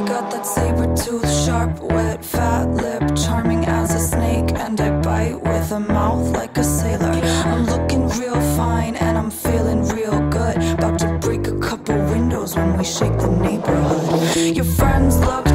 got that saber tooth, sharp, wet, fat lip, charming as a snake, and I bite with a mouth like a sailor. I'm looking real fine and I'm feeling real good. About to break a couple windows when we shake the neighborhood. Your friends look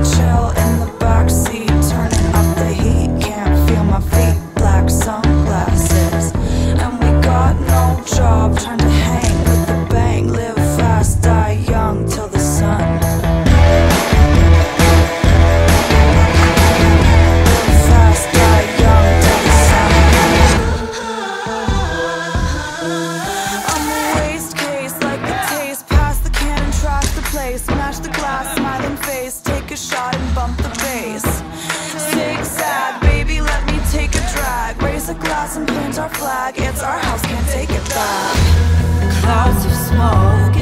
place. Smash the glass, smiling face. Take a shot and bump the bass. Zigzag, baby, let me take a drag. Raise a glass and paint our flag. It's our house, can't take it back. Clouds of smoke.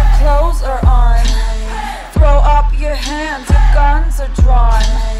your clothes are on. Throw up your hands, your guns are drawn.